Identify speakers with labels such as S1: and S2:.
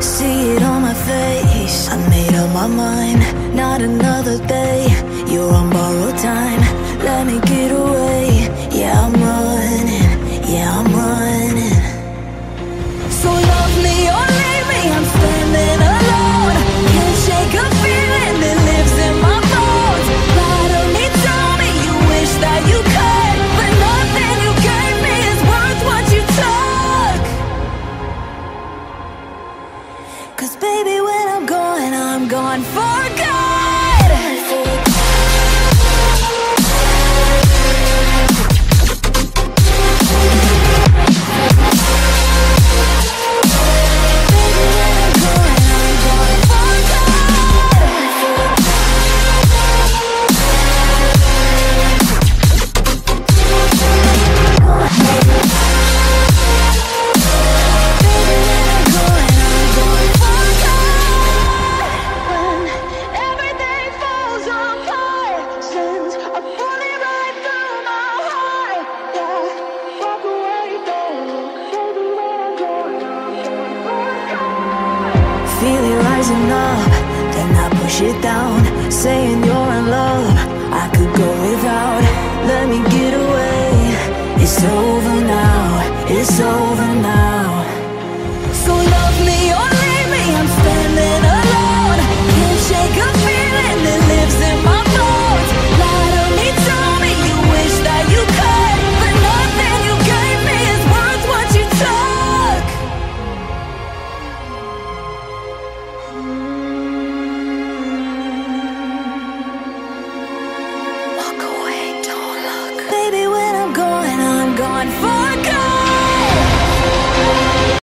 S1: See it on my face. I made up my mind. Not another day. Cause baby, when I'm gone, I'm gone for feel it rising up Then I push it down? Saying you're in love. I could go without. Let me get away. It's over now. It's over now. One for